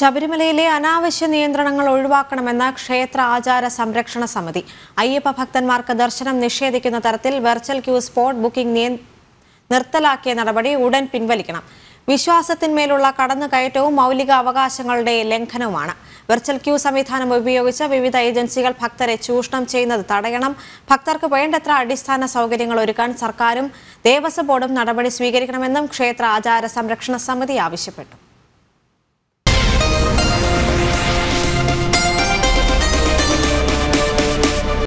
ശബരിമലയിലെ അനാവശ്യ നിയന്ത്രണങ്ങൾ ഒഴിവാക്കണമെന്ന ക്ഷേത്ര ആചാര സംരക്ഷണ സമിതി. അയ്യപ്പ ഭക്തന്മാർക്ക് ദർശനം നിഷേധിക്കുന്ന തരത്തിൽ വെർച്വൽ ക്യൂ സ്പോട്ട് ബുക്കിംഗ് നിർത്തലാക്കിയ നടപടി ഉടൻ പിൻവലിക്കണം. വിശ്വാസത്തിന്മേലുള്ള കടന്നുകയറ്റവും മൗലിക അവകാശങ്ങളുടെ ലംഘനവുമാണ്. വെർച്വൽ ക്യൂ സംവിധാനം ഉപയോഗിച്ച് വിവിധ ഏജൻസികൾ ഭക്തരെ ചൂഷണം ചെയ്യുന്നത് തടയണം. ഭക്തർക്ക് വേണ്ടത്ര അടിസ്ഥാന സൗകര്യങ്ങൾ ഒരുക്കാൻ സർക്കാരും ദേവസ്വം ബോർഡും നടപടി സ്വീകരിക്കണമെന്നും ക്ഷേത്ര ആചാര സംരക്ഷണ സമിതി ആവശ്യപ്പെട്ടു.